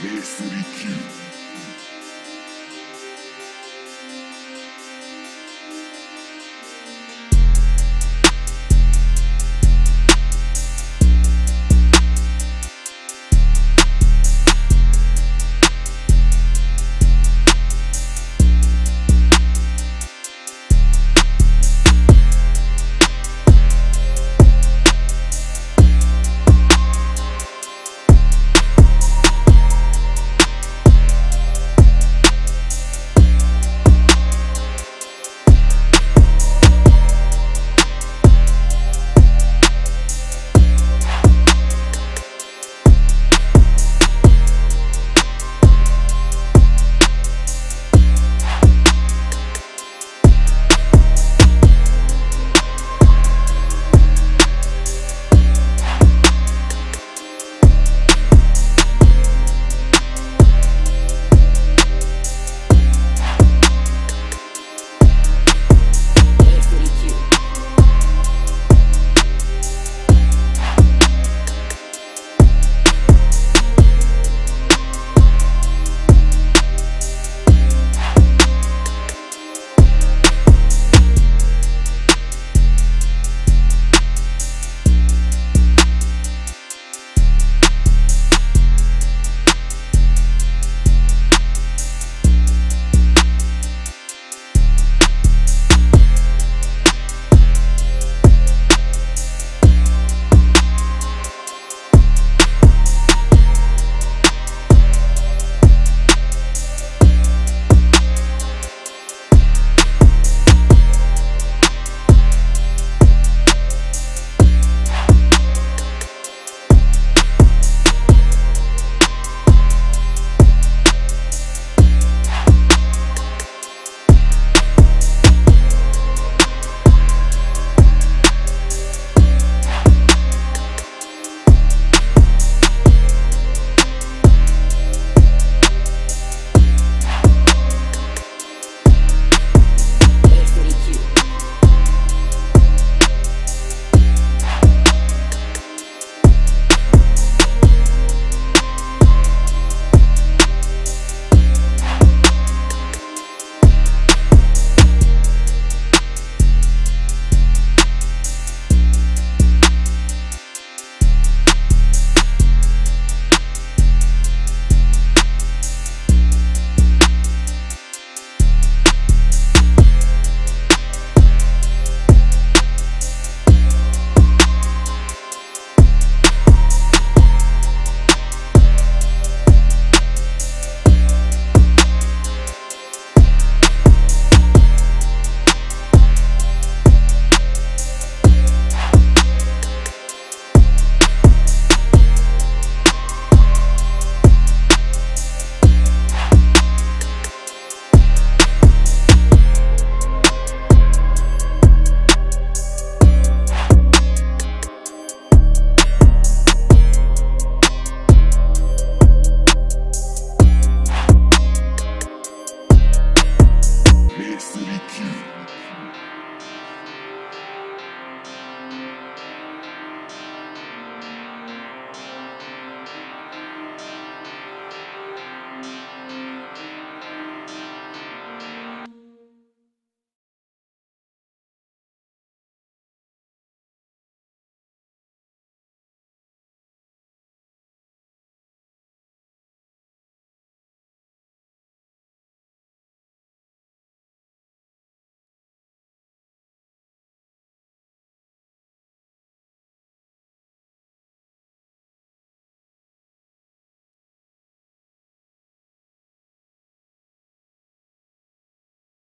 Mercury Cube.